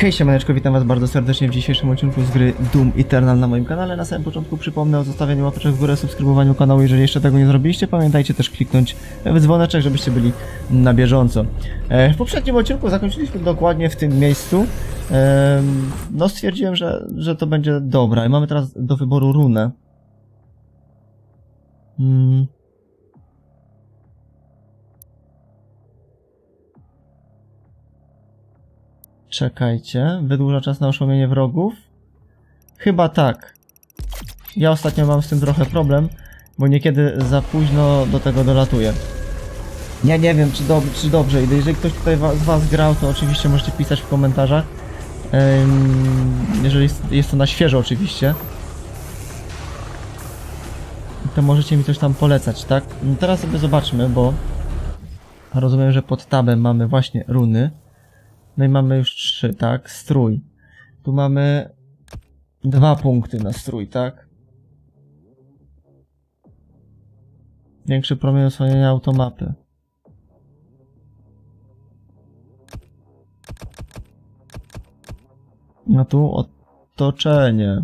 Hej siemaneczko, witam was bardzo serdecznie w dzisiejszym odcinku z gry Doom Eternal na moim kanale. Na samym początku przypomnę o zostawianiu łapeczek w górę, subskrybowaniu kanału, jeżeli jeszcze tego nie zrobiliście. Pamiętajcie też kliknąć w dzwoneczek, żebyście byli na bieżąco. E, w poprzednim odcinku zakończyliśmy dokładnie w tym miejscu. E, no stwierdziłem, że, że to będzie dobra i mamy teraz do wyboru runę. Hmm. Czekajcie, wydłuża czas na oszołomienie wrogów? Chyba tak. Ja ostatnio mam z tym trochę problem, bo niekiedy za późno do tego dolatuję. Ja nie wiem, czy, dob czy dobrze idę. Jeżeli ktoś tutaj wa z was grał, to oczywiście możecie pisać w komentarzach. Ym, jeżeli jest, jest to na świeżo oczywiście. To możecie mi coś tam polecać, tak? No teraz sobie zobaczmy, bo rozumiem, że pod tabem mamy właśnie runy. No i mamy już trzy, tak? Strój. Tu mamy dwa punkty na strój, tak? Większy promień osłaniania automapy. No tu otoczenie.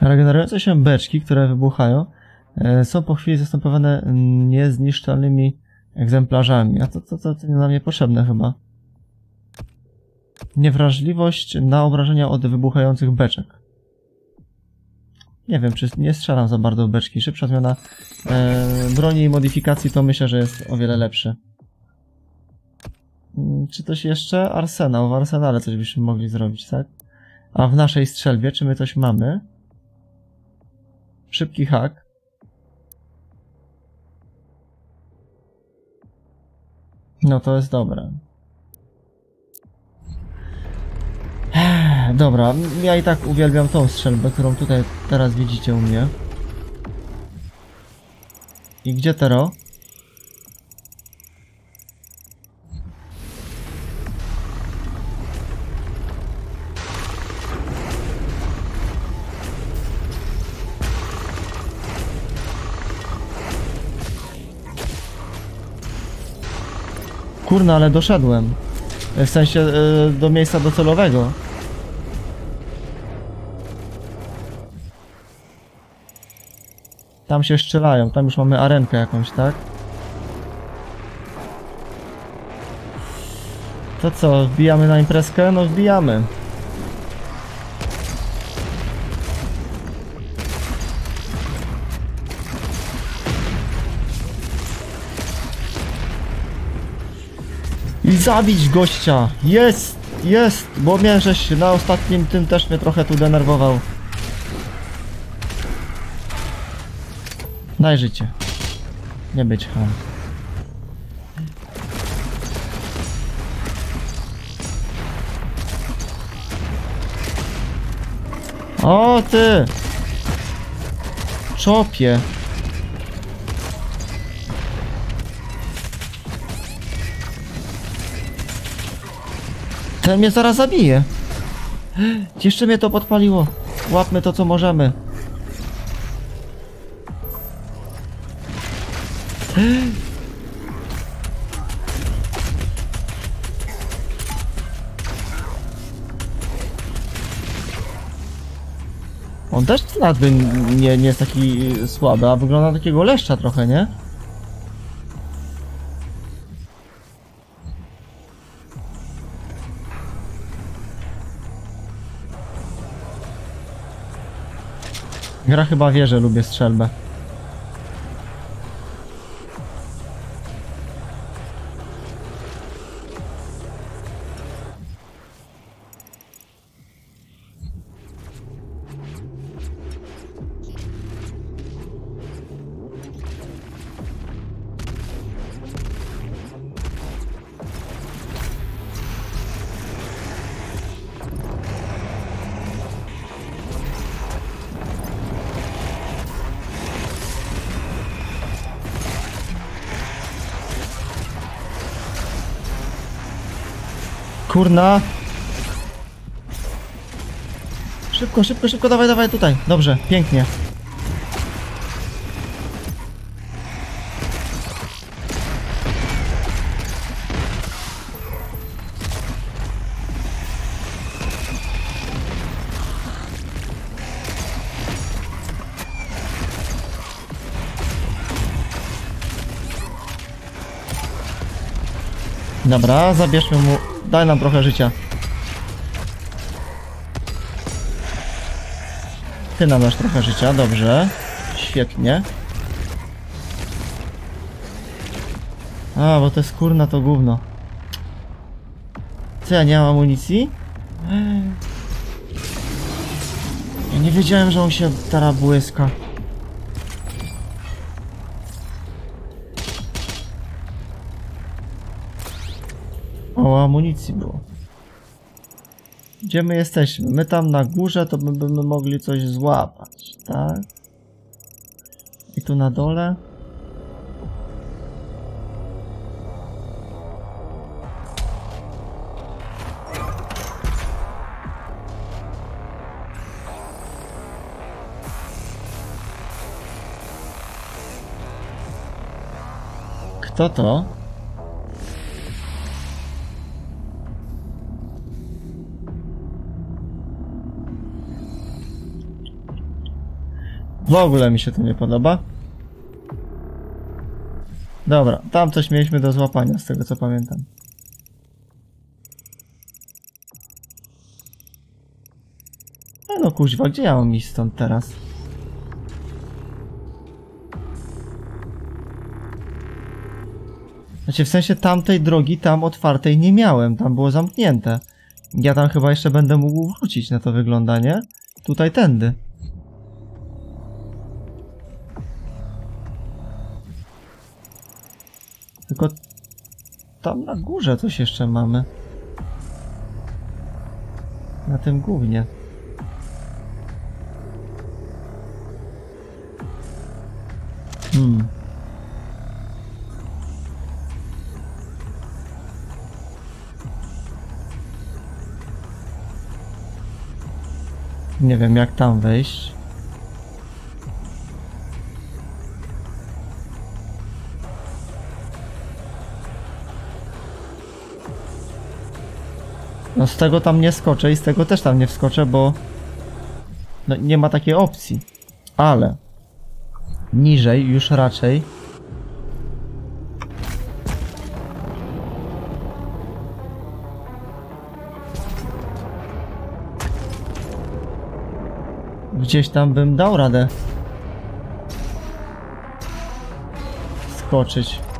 Regenerujące się beczki, które wybuchają, są po chwili zastępowane niezniszczalnymi egzemplarzami. A to, to, to, to nie dla mnie potrzebne chyba. Niewrażliwość na obrażenia od wybuchających beczek. Nie wiem, czy nie strzelam za bardzo beczki. Szybsza zmiana e, broni i modyfikacji to myślę, że jest o wiele lepsze. Mm, Czy coś jeszcze? Arsenał. W arsenale coś byśmy mogli zrobić, tak? A w naszej strzelbie, czy my coś mamy? Szybki hak. No to jest dobre. Dobra, ja i tak uwielbiam tą strzelbę, którą tutaj teraz widzicie u mnie. I gdzie Tero? Kurna, ale doszedłem. W sensie e, do miejsca docelowego. Tam się strzelają, tam już mamy arenkę jakąś, tak? To co, wbijamy na imprezkę? No wbijamy. Zabić gościa! Jest! Jest! Bo miałem żeś na ostatnim tym też mnie trochę tu denerwował. Daj życie. Nie być ham. O ty! Czopie! Ten mnie zaraz zabije. Jeszcze mnie to podpaliło. Łapmy to co możemy. On też nadby nie, nie jest taki słaby, a wygląda takiego leszcza trochę, nie? Gra chyba wie, że lubię strzelbę. Kurna. Szybko, szybko, szybko, dawaj, dawaj tutaj. Dobrze, pięknie. Dobra, zabierzmy mu. Daj nam trochę życia. Ty nam dasz trochę życia, dobrze. Świetnie. A, bo to jest kurna to gówno. Co, ja nie mam amunicji? Ja nie wiedziałem, że on się tara błyska. O, amunicji było. Gdzie my jesteśmy? My tam na górze to by- byśmy mogli coś złapać, tak? I tu na dole? Kto to? W ogóle mi się to nie podoba. Dobra, tam coś mieliśmy do złapania, z tego co pamiętam. E no kuźwa, gdzie ja mam iść stąd teraz? Znaczy w sensie tamtej drogi tam otwartej nie miałem, tam było zamknięte. Ja tam chyba jeszcze będę mógł wrócić na to wygląda, nie? Tutaj tędy. Tylko tam na górze coś jeszcze mamy. Na tym głównie. Hmm. Nie wiem jak tam wejść. No z tego tam nie skoczę i z tego też tam nie wskoczę, bo no, nie ma takiej opcji. Ale niżej już raczej gdzieś tam bym dał radę skoczyć.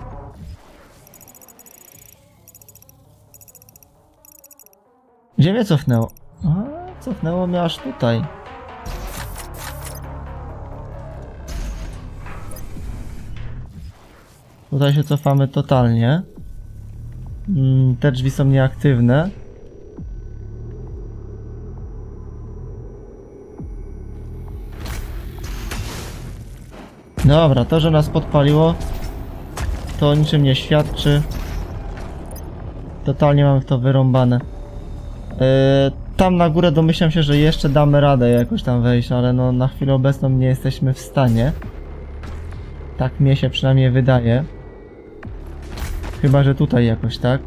Gdzie mnie cofnęło? A, cofnęło mnie aż tutaj. Tutaj się cofamy totalnie. Mm, te drzwi są nieaktywne. Dobra, to, że nas podpaliło, to niczym nie świadczy. Totalnie mamy to wyrąbane. Yy, tam na górę domyślam się, że jeszcze damy radę jakoś tam wejść, ale no na chwilę obecną nie jesteśmy w stanie. Tak mnie się przynajmniej wydaje. Chyba, że tutaj jakoś, tak?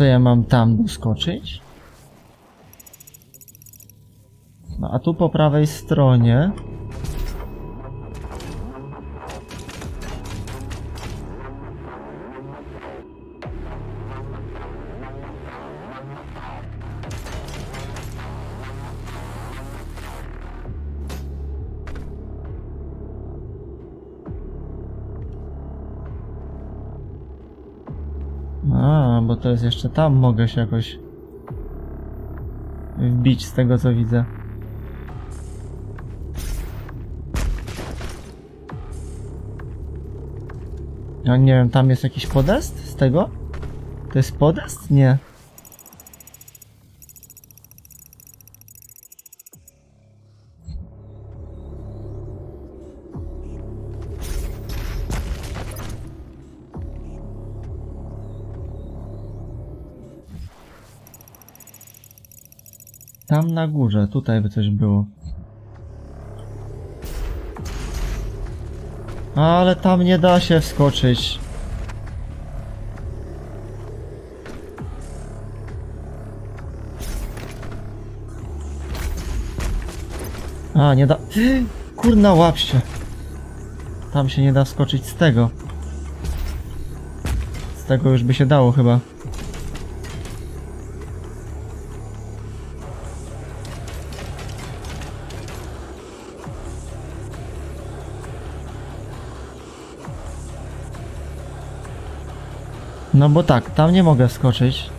Co ja mam tam doskoczyć? No a tu po prawej stronie to jest jeszcze tam mogę się jakoś wbić z tego co widzę. Ja nie wiem, tam jest jakiś podest z tego? To jest podest? Nie. Na górze, tutaj by coś było. Ale tam nie da się wskoczyć. A, nie da... Kurna, łap się. Tam się nie da wskoczyć z tego. Z tego już by się dało chyba. No bo tak, tam nie mogę wskoczyć.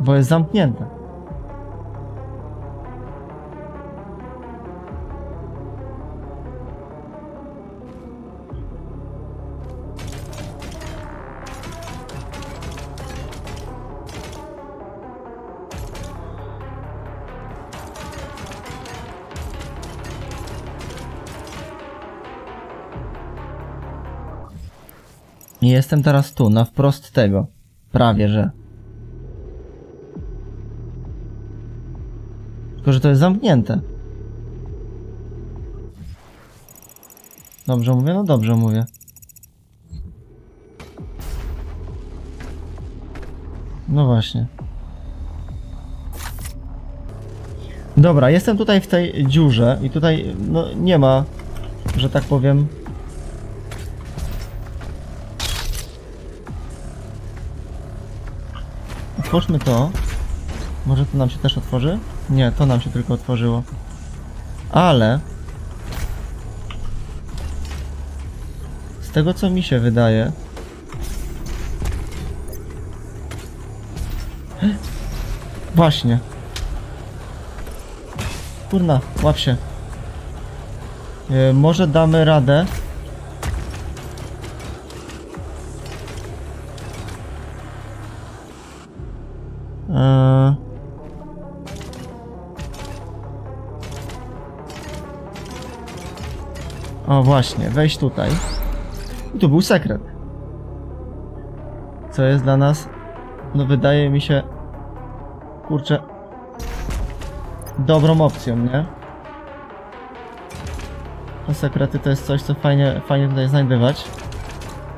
Bo jest zamknięte. Jestem teraz tu, na wprost tego. Prawie, że. Tylko, że to jest zamknięte. Dobrze mówię? No dobrze mówię. No właśnie. Dobra, jestem tutaj w tej dziurze i tutaj no nie ma, że tak powiem, Otwórzmy to. Może to nam się też otworzy? Nie, to nam się tylko otworzyło. Ale... Z tego co mi się wydaje... Właśnie. Kurna, łap się. Yy, może damy radę. Eee... O właśnie, wejść tutaj. I tu był sekret. Co jest dla nas, no wydaje mi się, kurczę, dobrą opcją, nie? Te sekrety to jest coś, co fajnie, fajnie tutaj znajdywać.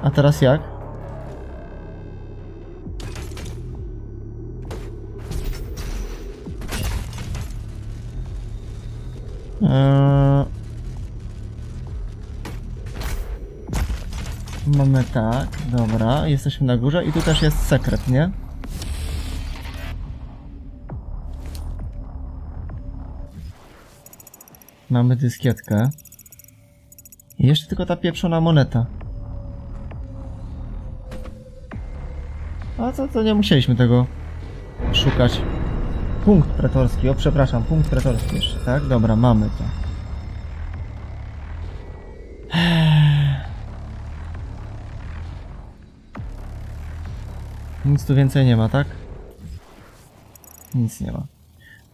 A teraz jak? Tak, dobra, jesteśmy na górze i tu też jest sekret, nie? Mamy dyskietkę. I jeszcze tylko ta pieprzona moneta. A co, to nie musieliśmy tego szukać. Punkt pretorski, o przepraszam, punkt pretorski jeszcze, tak? Dobra, mamy to. Nic tu więcej nie ma, tak? Nic nie ma.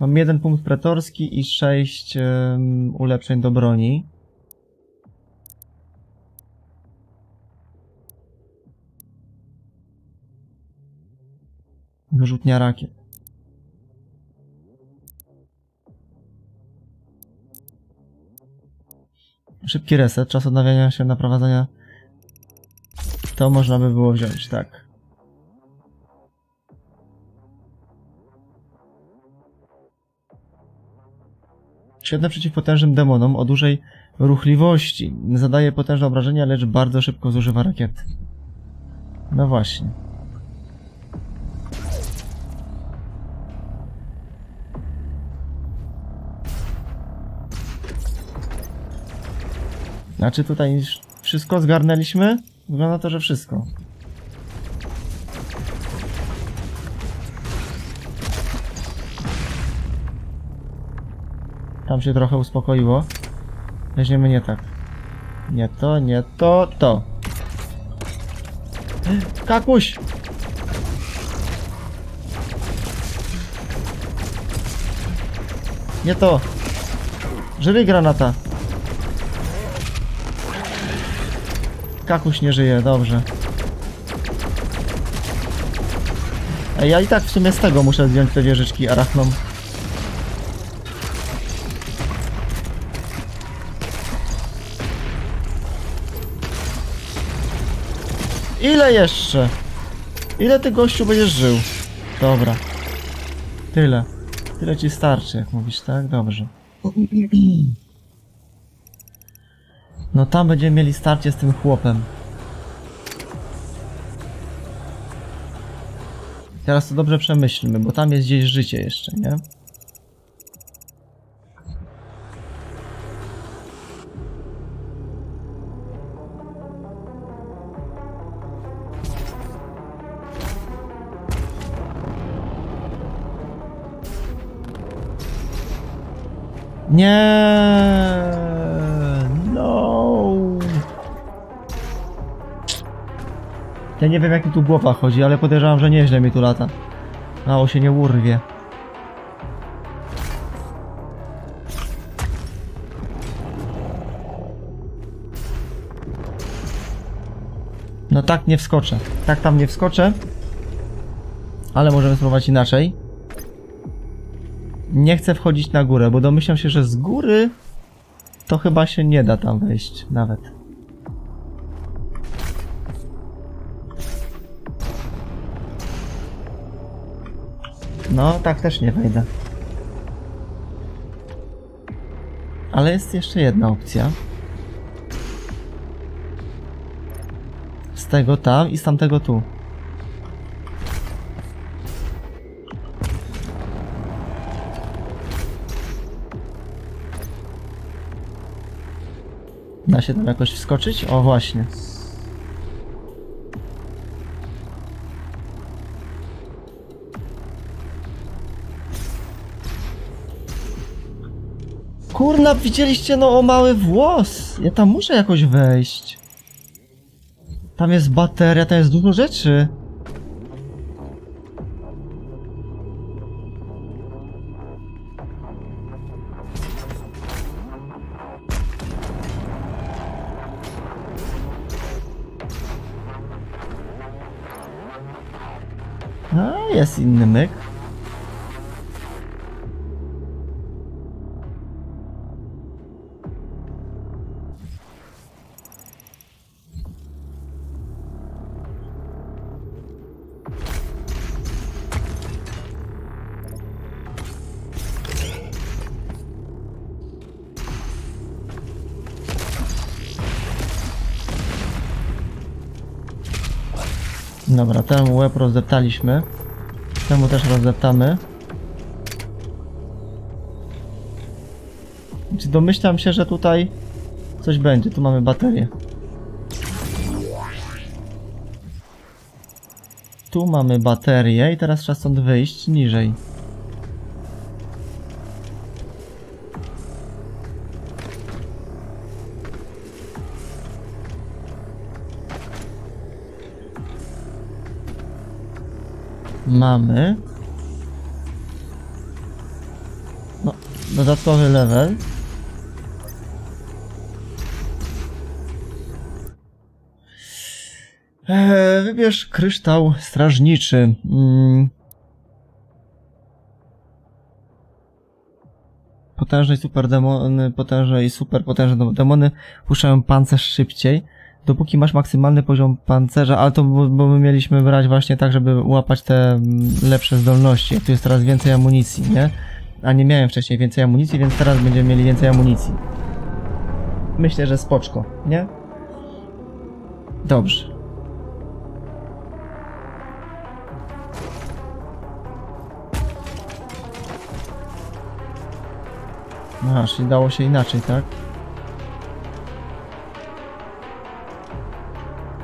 Mam jeden punkt pretorski i sześć um, ulepszeń do broni. Wyrzutnia rakiet. Szybki reset, czas odnawiania się, naprowadzenia. To można by było wziąć, tak. Świetne przeciw potężnym demonom o dużej ruchliwości. Zadaje potężne obrażenia, lecz bardzo szybko zużywa rakiety. No właśnie. Znaczy tutaj wszystko zgarnęliśmy? Wygląda to, że wszystko. Tam się trochę uspokoiło. Weźmiemy nie tak. Nie to, nie to, to. Kakuś! Nie to. Żywy granata. Kakuś nie żyje, dobrze. Ja i tak w sumie z tego muszę zdjąć te wieżyczki arachnom. Ile jeszcze? Ile ty gościu będziesz żył? Dobra. Tyle. Tyle ci starczy, jak mówisz, tak? Dobrze. No tam będziemy mieli starcie z tym chłopem. Teraz to dobrze przemyślmy, bo tam jest gdzieś życie jeszcze, nie? Nie, no. Ja nie wiem jak mi tu głowa chodzi, ale podejrzewam, że nieźle mi tu lata. Mało się nie urwie. No tak nie wskoczę. Tak tam nie wskoczę. Ale możemy spróbować inaczej. Nie chcę wchodzić na górę, bo domyślam się, że z góry to chyba się nie da tam wejść nawet. No, tak też nie wejdę. Ale jest jeszcze jedna opcja. Z tego tam i z tamtego tu. Się tam jakoś wskoczyć? O, właśnie. Kurna, widzieliście no o mały włos. Ja tam muszę jakoś wejść. Tam jest bateria, tam jest dużo rzeczy. Jest inny myk. Dobra, temu łeb rozdeptaliśmy. Temu też rozdeptamy. Domyślam się, że tutaj coś będzie. Tu mamy baterię. Tu mamy baterię i teraz trzeba stąd wyjść niżej. Mamy. No, dodatkowy level. Eee, wybierz kryształ strażniczy. Mm. Potężne i super demony, potężne i super potężne demony puszczają pancerz szybciej. Dopóki masz maksymalny poziom pancerza, ale to bo, bo my mieliśmy brać właśnie tak, żeby łapać te mm, lepsze zdolności. Tu jest teraz więcej amunicji, nie? A nie miałem wcześniej więcej amunicji, więc teraz będziemy mieli więcej amunicji. Myślę, że spoczko, nie? Dobrze. Aha, czyli dało się inaczej, tak?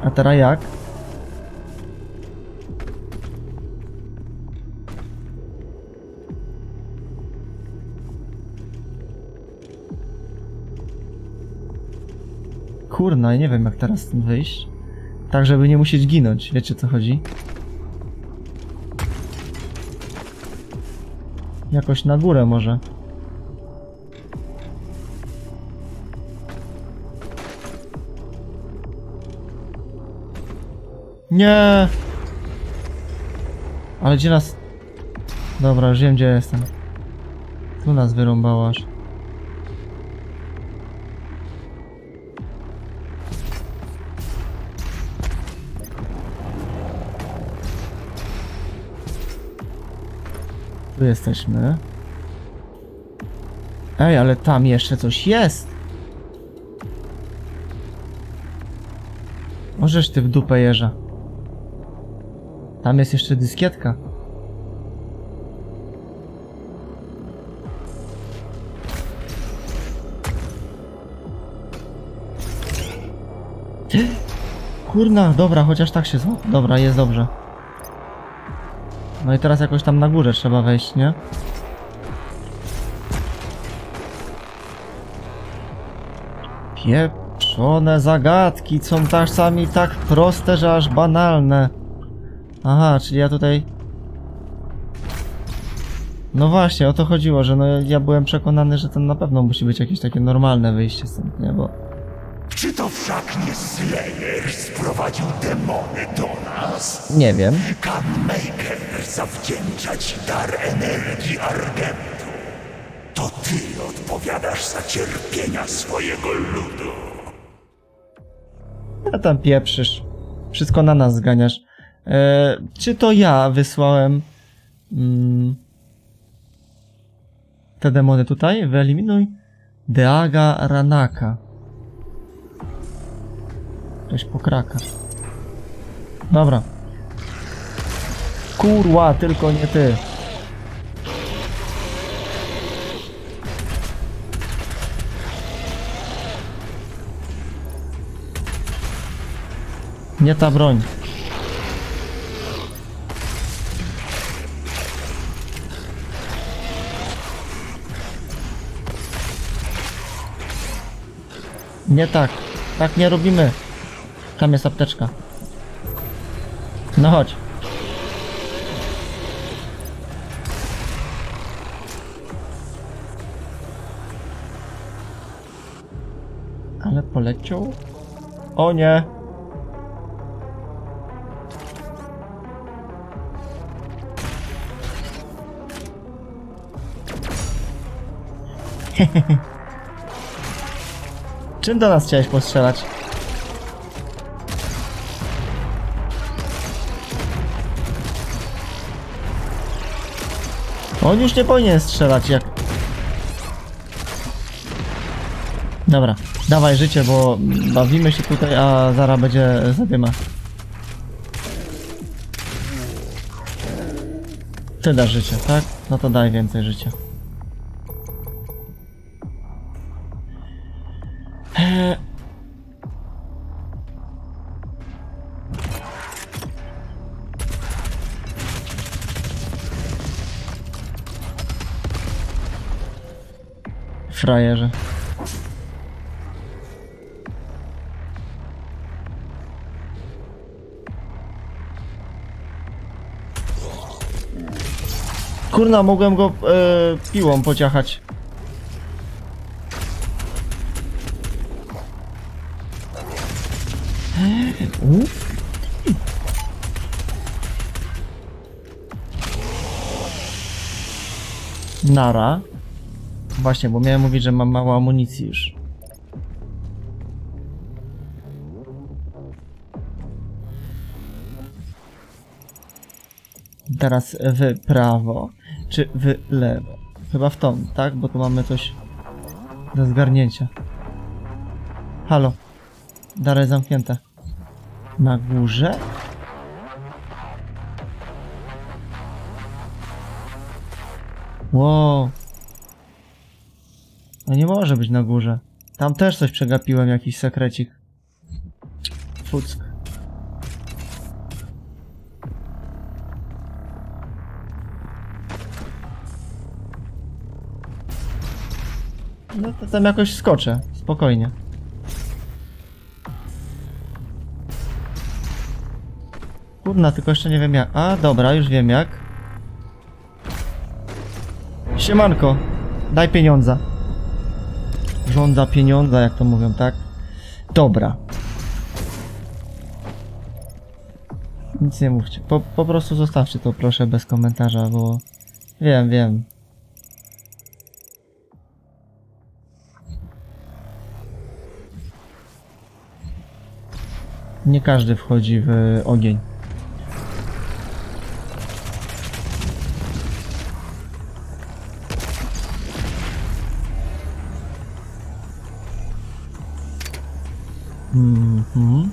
A teraz jak? Kurna, nie wiem jak teraz stąd wyjść. Tak, żeby nie musieć ginąć. Wiecie co chodzi? Jakoś na górę może. Nie! Ale gdzie nas... Dobra, już wiem gdzie jestem. Tu nas wyrąbało aż. Tu jesteśmy. Ej, ale tam jeszcze coś jest. Możesz ty w dupę jeża. Tam jest jeszcze dyskietka. Kurna, dobra, chociaż tak się zło. Dobra, jest dobrze. No i teraz jakoś tam na górę trzeba wejść, nie? Pieprzone zagadki są czasami tak proste, że aż banalne. Aha, czyli ja tutaj... No właśnie, o to chodziło, że no ja byłem przekonany, że to na pewno musi być jakieś takie normalne wyjście stąd, nie? Bo... Czy to wszak nie Slayer sprowadził demony do nas? Nie wiem. Gunmaker zawdzięcza ci dar energii Argentu. To ty odpowiadasz za cierpienia swojego ludu. A tam pieprzysz. Wszystko na nas zganiasz. E, czy to ja wysłałem mm, te demony tutaj? Wyeliminuj Deaga Ranaka. Ktoś pokraka. Dobra. Kurła, tylko nie ty. Nie ta broń. Nie tak. Tak nie robimy. Tam jest apteczka. No chodź. Ale poleciał? O nie! Czym do nas chciałeś postrzelać? On już nie powinien strzelać jak... Dobra, dawaj życie, bo bawimy się tutaj, a zaraz będzie zadyma. Ty dasz życie, tak? No to daj więcej życia. Frajerze. Kurna, mogłem go e, piłą pociachać. Nara. Właśnie, bo miałem mówić, że mam mało amunicji już. Teraz w prawo, czy w lewo? Chyba w tą, tak? Bo tu mamy coś do zgarnięcia. Halo. Dalej zamknięte. Na górze? Wow. No nie może być na górze. Tam też coś przegapiłem, jakiś sekrecik. Fuck. No to tam jakoś skoczę, spokojnie. Kurna, tylko jeszcze nie wiem jak. A, dobra, już wiem jak. Siemanko, daj pieniądza. Żądza pieniądza, jak to mówią, tak? Dobra. Nic nie mówcie. Po, po prostu zostawcie to proszę bez komentarza, bo wiem, wiem. Nie każdy wchodzi w ogień. Mhm.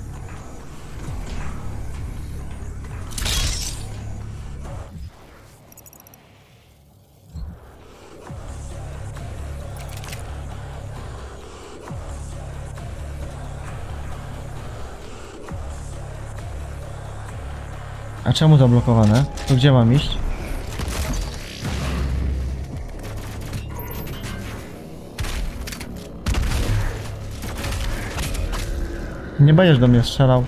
A czemu zablokowane? To gdzie mam iść? Nie będziesz do mnie strzelał.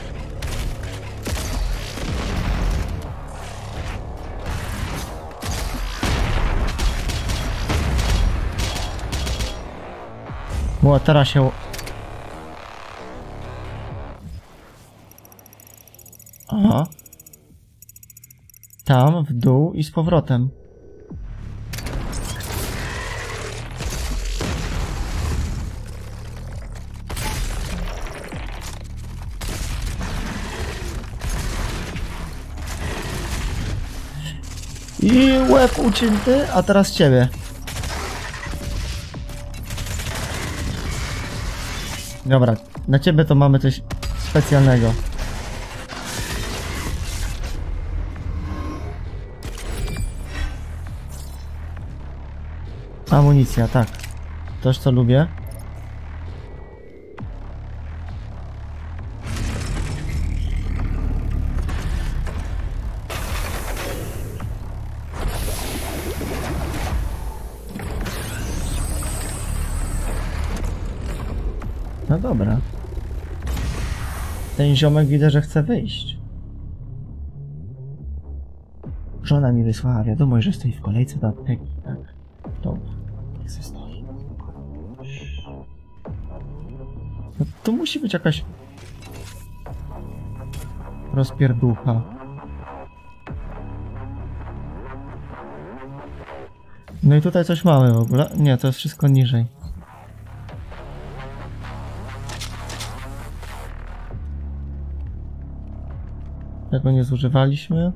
Bo teraz się... Aha. Tam, w dół i z powrotem. Ucięty, a teraz ciebie. Dobra, na ciebie to mamy coś specjalnego. Amunicja, tak. Też co lubię. Dobra. Ten ziomek widzę, że chce wyjść. Żona mi wysłała wiadomość, że stoi w kolejce do apteki, tak? Dobra, niech se stoi. No to musi być jakaś rozpierducha. No i tutaj coś mamy w ogóle. Nie, to jest wszystko niżej. Tego nie zużywaliśmy.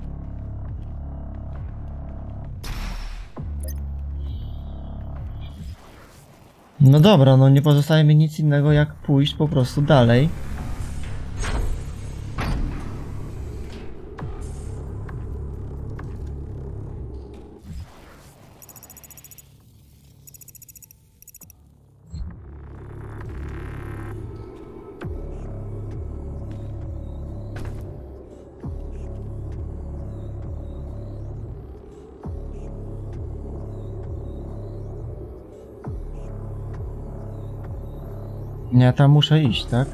No dobra, no nie pozostaje mi nic innego jak pójść po prostu dalej. Nie, tam muszę iść, tak?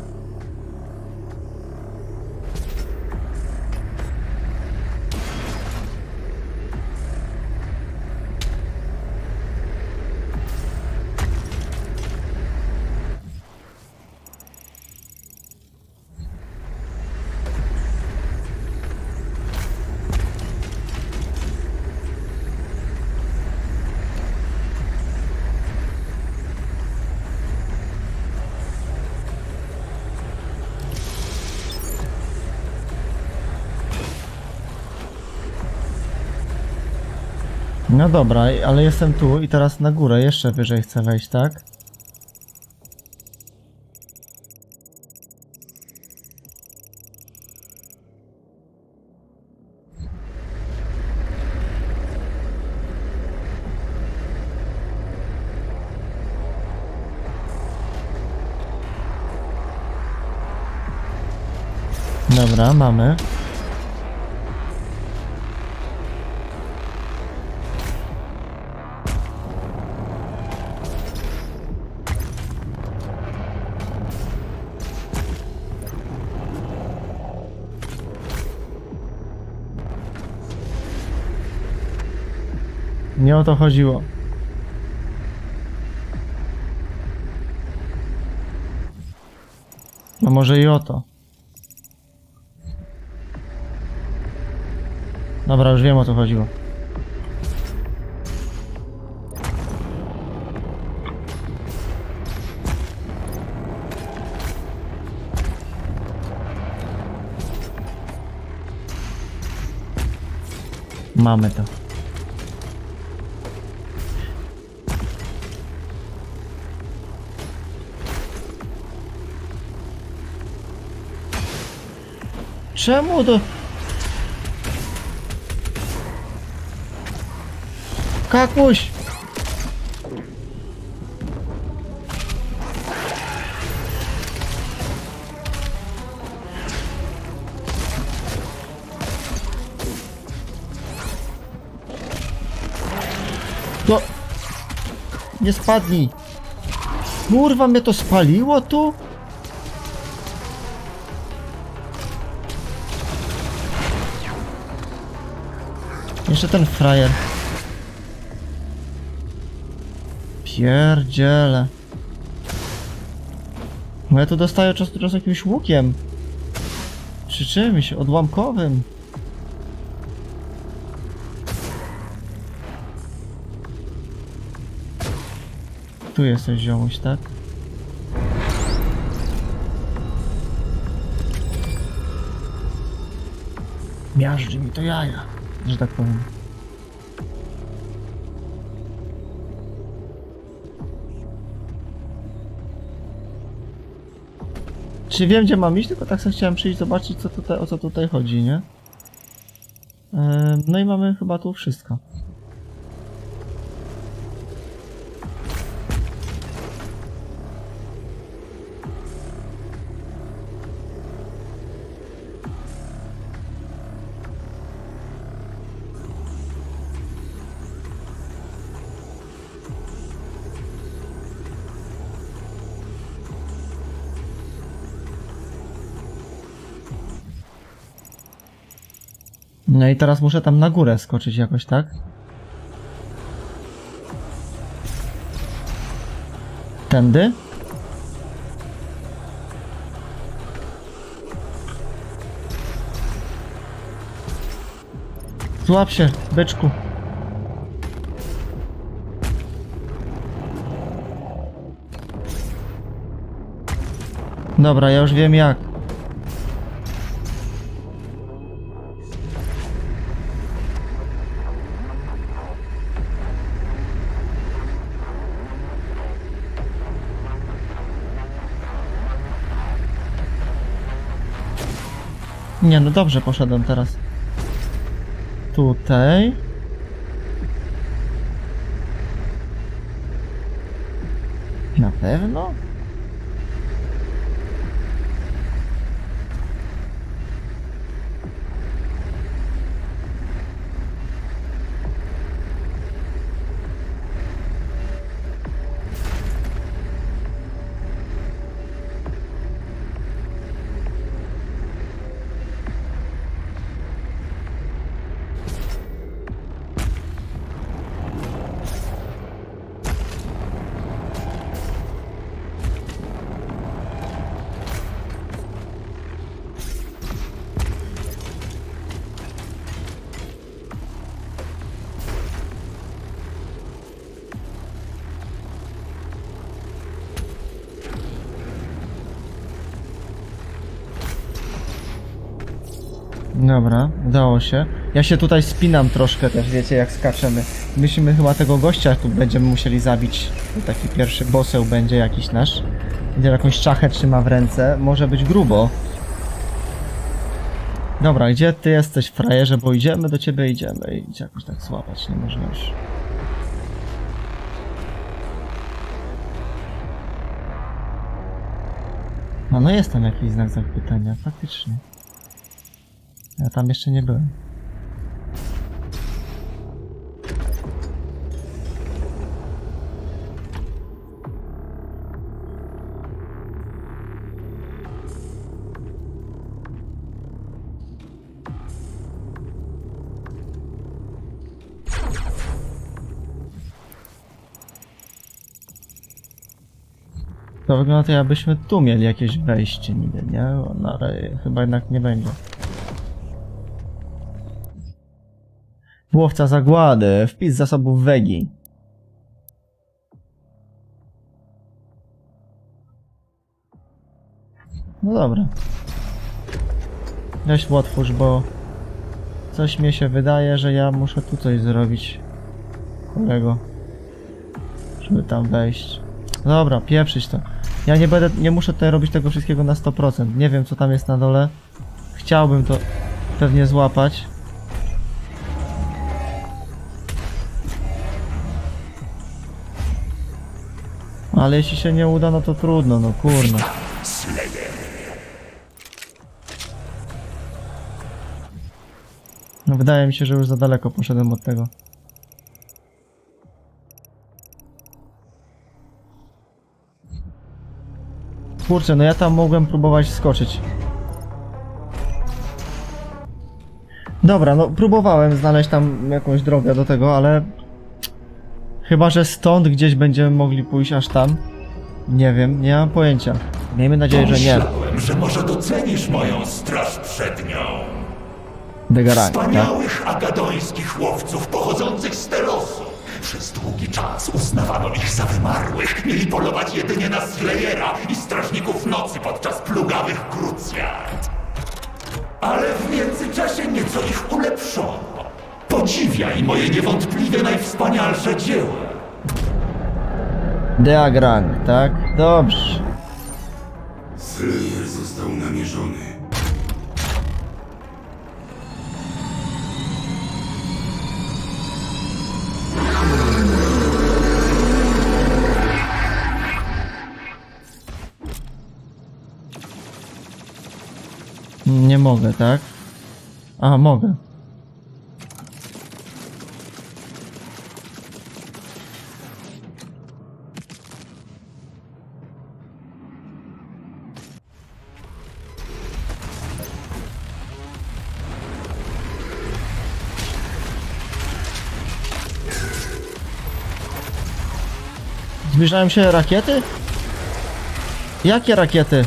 No dobra, ale jestem tu i teraz na górę, jeszcze wyżej chcę wejść, tak? Dobra, mamy. Nie o to chodziło. No może i o to. Dobra, już wiem o co chodziło. Mamy to. Czemu to... Kakuś! No... Nie spadnij! Kurwa, mnie to spaliło tu? Jeszcze ten frajer. Pierdziele. No ja tu dostaję czas czas jakimś łukiem. Czy czymś odłamkowym. Tu jesteś ziomuś, tak? Miażdży mi to jaja, że tak powiem. Czy wiem gdzie mam iść, tylko tak sobie chciałem przyjść zobaczyć co tutaj, o co tutaj chodzi, nie? Em, No i mamy chyba tu wszystko. No i teraz muszę tam na górę skoczyć jakoś, tak? Tędy? Złap się, byczku. Dobra, ja już wiem jak. Nie, no dobrze poszedłem teraz. Tutaj. Na pewno? Dobra, udało się. Ja się tutaj spinam troszkę też, wiecie, jak skaczemy. Myślimy chyba tego gościa tu będziemy musieli zabić. Taki pierwszy boseł będzie jakiś nasz. Będzie jakąś czachę trzyma w ręce. Może być grubo. Dobra, gdzie ty jesteś, frajerze? Bo idziemy do ciebie, idziemy. I cię jakoś tak złapać nie można już. No, no jest tam jakiś znak zapytania, faktycznie. Ja tam jeszcze nie byłem. To wygląda jakbyśmy tu mieli jakieś wejście niby, nie? No ale chyba jednak nie będzie. Łowca zagłady. Wpis zasobów Wegi. No dobra. Weź otwórz, bo coś mi się wydaje, że ja muszę tu coś zrobić. Kolego. Żeby tam wejść. Dobra, pieprzyć to. Ja nie będę, nie muszę tutaj robić tego wszystkiego na 100%. Nie wiem co tam jest na dole. Chciałbym to pewnie złapać. Ale jeśli się nie uda, no to trudno, no kurno. No wydaje mi się, że już za daleko poszedłem od tego. Kurczę, no ja tam mogłem próbować skoczyć. Dobra, no próbowałem znaleźć tam jakąś drogę do tego, ale... Chyba, że stąd gdzieś będziemy mogli pójść aż tam. Nie wiem, nie mam pojęcia. Miejmy nadzieję, że nie. Myślałem, że może docenisz moją straż przed nią. Degarang, tak? Wspaniałych agadońskich łowców pochodzących z Telosu. Przez długi czas uznawano ich za wymarłych. Mieli polować jedynie na Slayera i Strażników Nocy podczas plugawych krucjat. Ale w międzyczasie nieco ich ulepszono. Podziwiaj moje niewątpliwie najwspanialsze dzieła. Deagrang, tak? Dobrze. Slayer został namierzony. Nie mogę, tak? A, mogę. Zbliżają się rakiety? Jakie rakiety?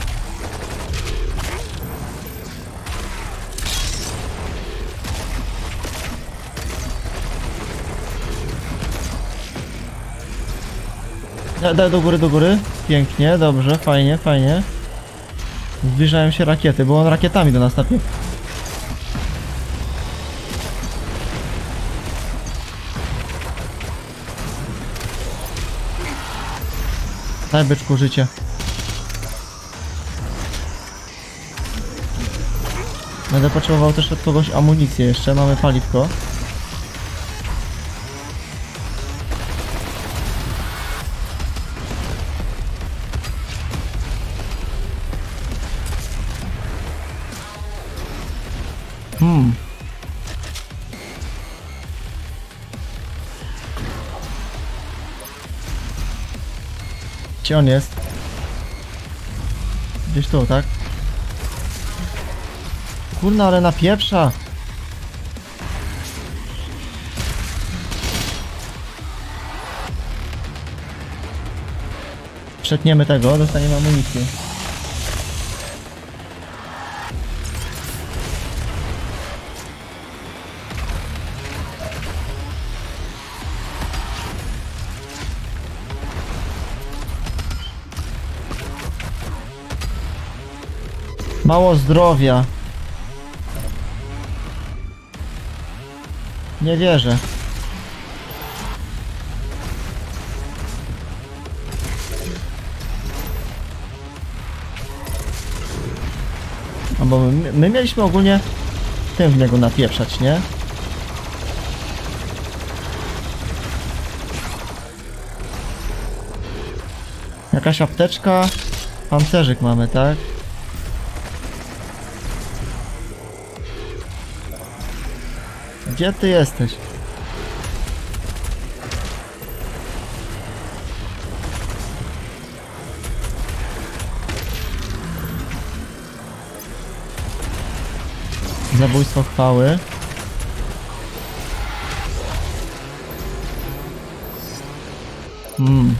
Da- Daj do góry, do góry. Pięknie, dobrze, fajnie, fajnie. Zbliżają się rakiety, bo on rakietami do nas napie. Daj byczku życie. Będę potrzebował też od kogoś amunicję jeszcze, mamy paliwko. Gdzie on jest? Gdzieś tu, tak? Kurna, ale na pieprza! Przetniemy tego, dostaniemy amunicję. Mało zdrowia. Nie wierzę. No bo my, my mieliśmy ogólnie tym w niego napieprzać, nie? Jakaś apteczka, pancerzyk mamy, tak? Gdzie ty jesteś? Zabójstwo chwały. Hmm.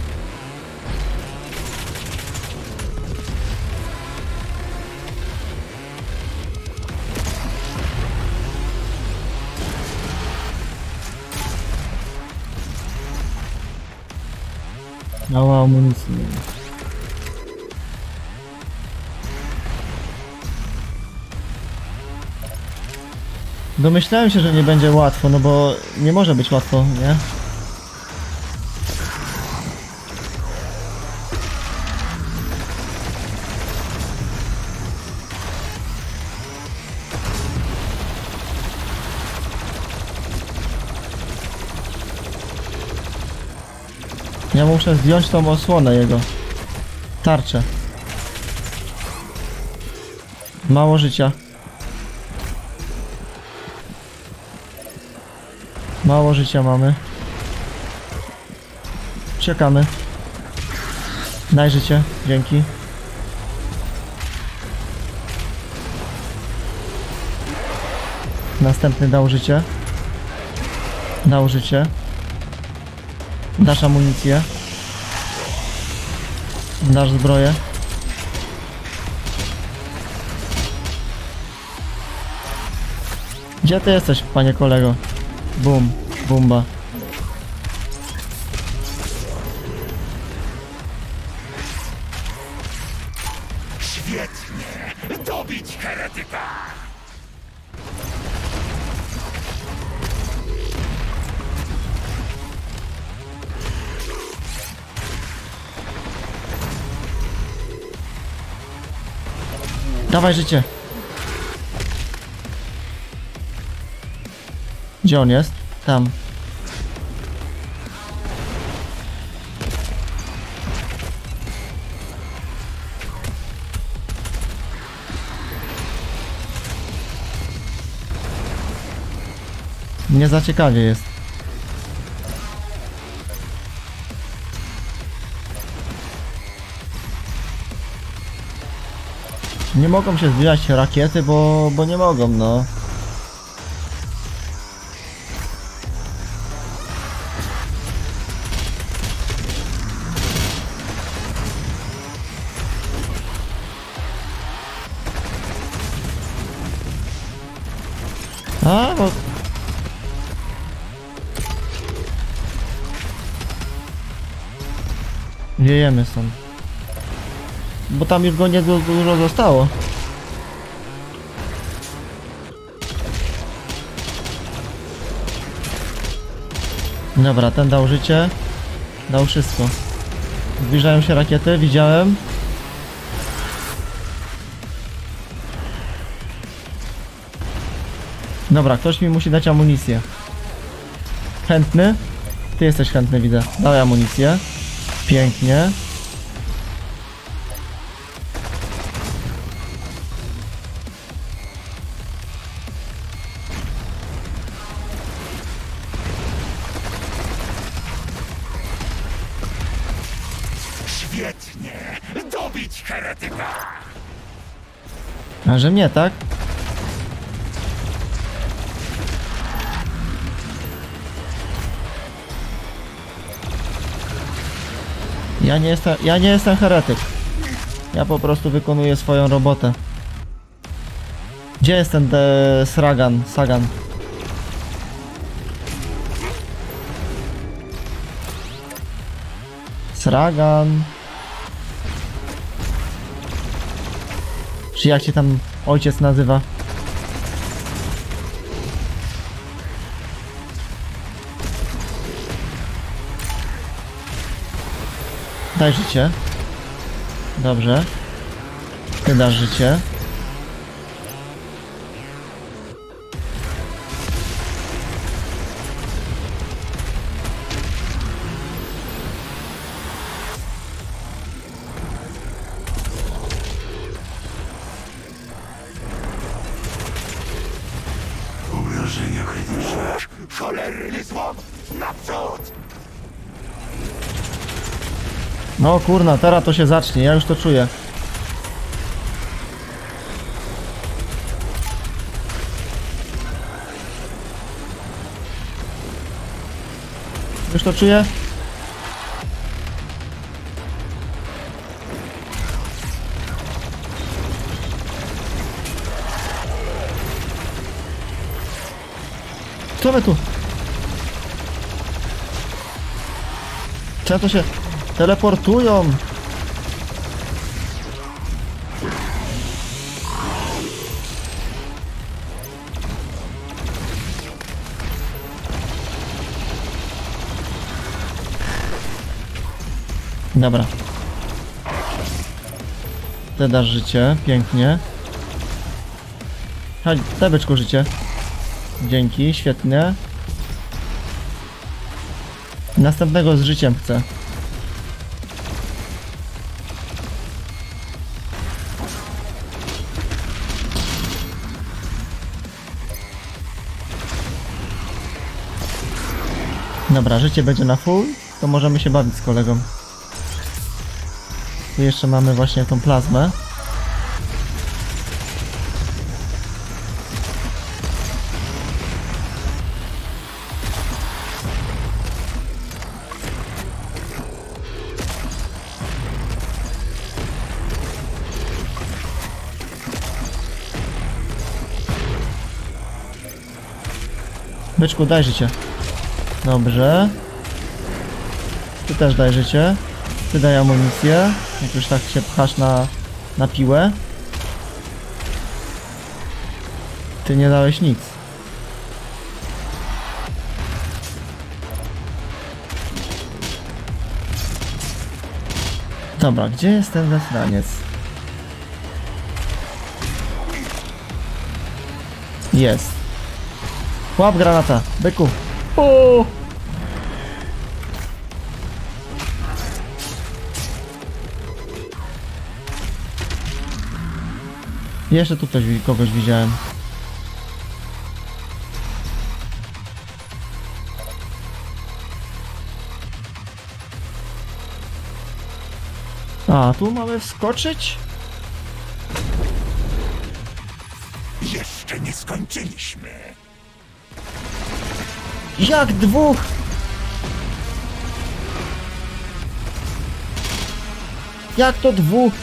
Domyślałem się, że nie będzie łatwo, no bo nie może być łatwo, nie? Ja muszę zdjąć tą osłonę jego. Tarczę. Mało życia. Mało życia mamy. Czekamy. Daj życie, dzięki. Następny dał życie. Dał życie. Dasz amunicję. Dasz zbroję. Gdzie ty jesteś, panie kolego? Bum, bumba. Świetnie! Dobić heretyka! Dawaj życie. Gdzie on jest? Tam. Nie za ciekawie jest. Nie mogą się zbijać rakiety, bo, bo nie mogą, no. Wiejemy stąd. Bo tam już go nie du- dużo zostało. Dobra, ten dał życie. Dał wszystko. Zbliżają się rakiety, widziałem. Dobra, ktoś mi musi dać amunicję. Chętny? Ty jesteś chętny, widzę. Dawaj amunicję. Pięknie. Świetnie! Dobić heretyka! A że mnie, tak? Ja nie jestem, ja nie jestem heretyk. Ja po prostu wykonuję swoją robotę. Gdzie jest ten de Sragan, Sagan? Sragan. Czy jak się tam ojciec nazywa? Daj życie. Dobrze. Ty dasz życie. No kurna, teraz to się zacznie, ja już to czuję. Już to czuję? Co wy tu? Co to się... Teleportują! Dobra. Ty dasz życie, pięknie. Chodź, daj byczku życie. Dzięki, świetnie. Następnego z życiem chcę. Dobra, życie będzie na full, to możemy się bawić z kolegą. Tu jeszcze mamy właśnie tą plazmę. Byczku, daj życie. Dobrze. Ty też daj życie. Ty daj amunicję. Jak już tak się pchasz na, na piłę. Ty nie dałeś nic. Dobra, gdzie jest ten zasraniec? Jest. Łap granata, byku. O! Jeszcze tu wi- kogoś widziałem. A, tu mamy wskoczyć? Jeszcze nie skończyliśmy. Jak dwóch? Jak to dwóch?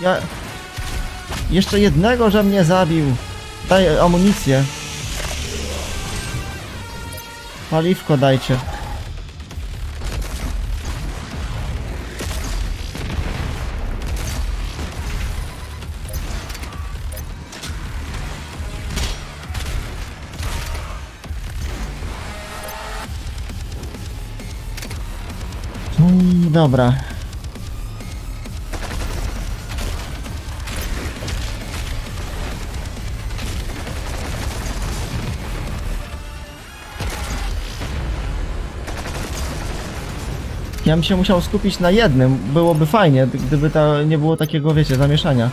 Ja... Jeszcze jednego, że mnie zabił. Daj amunicję. Paliwko dajcie. Mm, Dobra. Ja bym się musiał skupić na jednym, byłoby fajnie, gdyby nie było takiego, wiecie, zamieszania.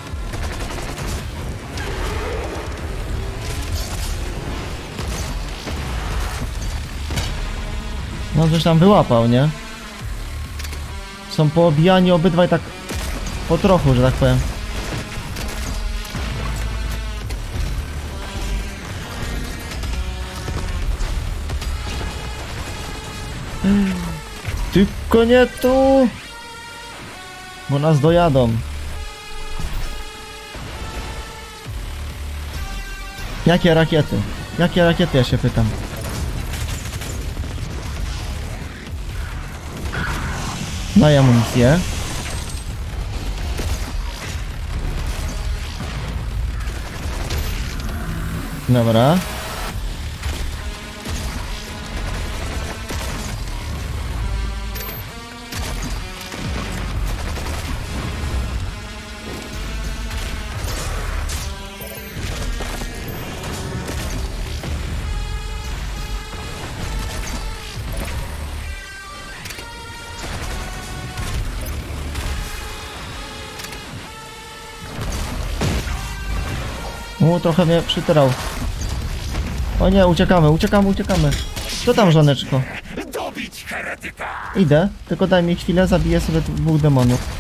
No coś tam wyłapał, nie? Są poobijani obydwaj tak po trochu, że tak powiem. Tylko nie tu! Bo nas dojadą. Jakie rakiety? Jakie rakiety, ja się pytam. Daj amunicję. Dobra. Trochę mnie przytyrał. O nie, uciekamy, uciekamy, uciekamy. Co tam, żoneczko? Idę, tylko daj mi chwilę, zabiję sobie dwóch demonów.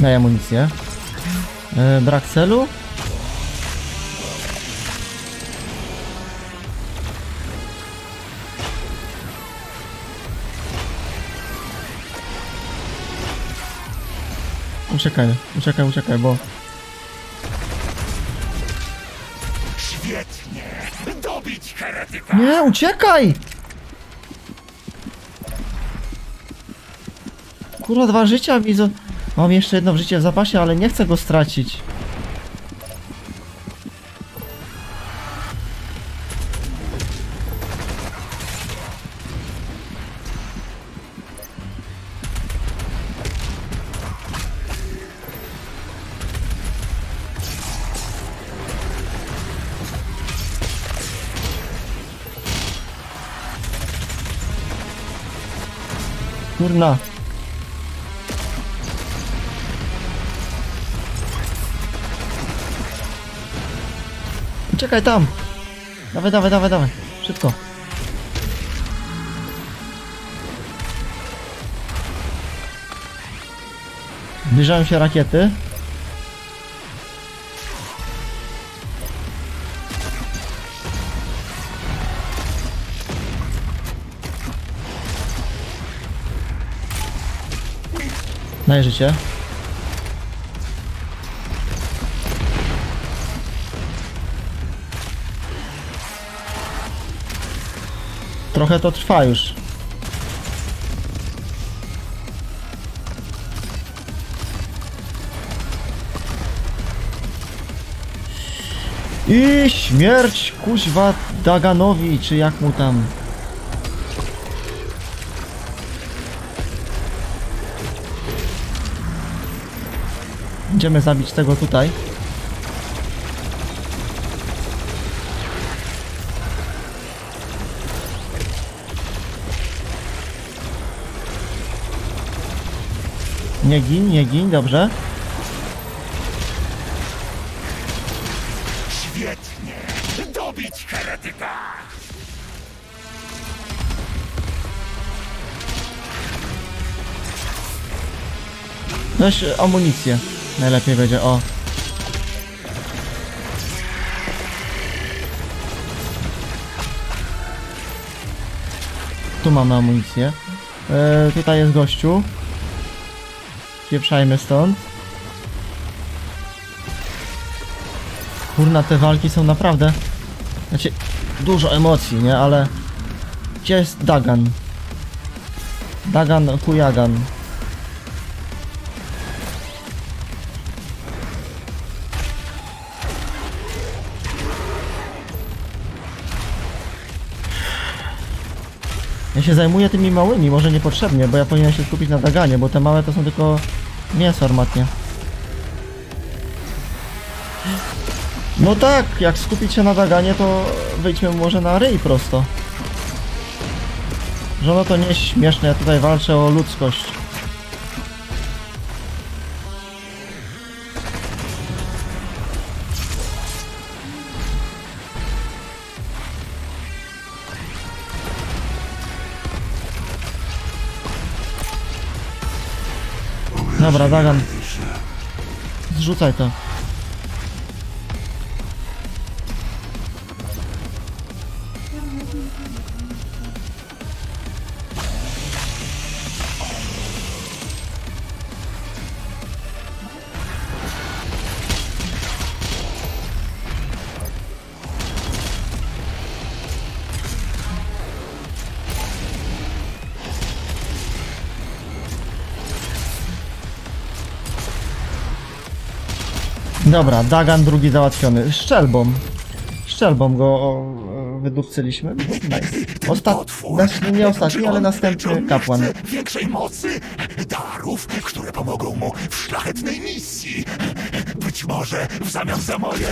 Daj amunicję. E, brak celu? Uciekaj, uciekaj, uciekaj, bo... Świetnie! Dobić heretyka! Nie, uciekaj! Kurwa, dwa życia widzę. Mam jeszcze jedno życie w zapasie, ale nie chcę go stracić. Kurna. Czekaj tam. Dawaj, dawaj, dawaj, dawaj. Szybko. Zbliżają się rakiety. Daj życie. Trochę to trwa już. I śmierć kuźwa Daganowi, czy jak mu tam. Idziemy zabić tego tutaj. Nie gin, nie gin, dobrze. Świetnie! Dobić heretyka! E, amunicję. Najlepiej będzie, o. Tu mamy amunicję. E, tutaj jest gościu. Pieprzajmy stąd. Kurna, te walki są naprawdę... Znaczy, dużo emocji, nie? Ale... Gdzie jest Dagan? Dagan Kujagan. Ja się zajmuję tymi małymi, może niepotrzebnie, bo ja powinienem się skupić na Daganie, bo te małe to są tylko mięso armatnie. No tak, jak skupić się na Daganie, to wyjdźmy może na ryj prosto. Że no to nie śmieszne, ja tutaj walczę o ludzkość. Dobra, Dagan. Zrzucaj to. Dobra, Dagan drugi załatwiony. Szczelbą. Szczelbą go o, wydupcyliśmy. Nice. Ostatni, znaczy nie ostatni, ale następny kapłan. Większej mocy, darów, które pomogą mu w szlachetnej misji. Być może w zamian za moje...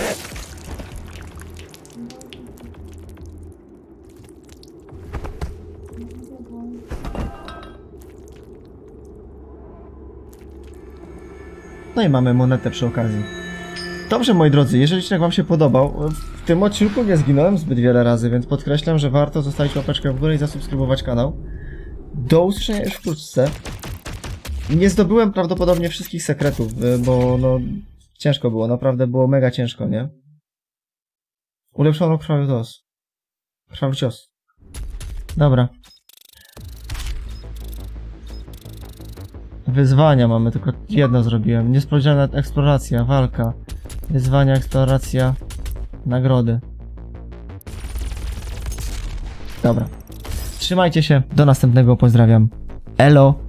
No i mamy monetę przy okazji. Dobrze, moi drodzy, jeżeli odcinek wam się podobał, w tym odcinku nie zginąłem zbyt wiele razy, więc podkreślam, że warto zostawić łapeczkę w górę i zasubskrybować kanał. Do usłyszenia już wkrótce. Nie zdobyłem prawdopodobnie wszystkich sekretów, y, bo no ciężko było, naprawdę było mega ciężko, nie? Ulepszono krwawy cios. Krwawy cios. Dobra. Wyzwania mamy, tylko jedno zrobiłem. Niespodziana eksploracja, walka. Wyzwania, eksploracja, nagrody. Dobra. Trzymajcie się, do następnego, pozdrawiam. Elo!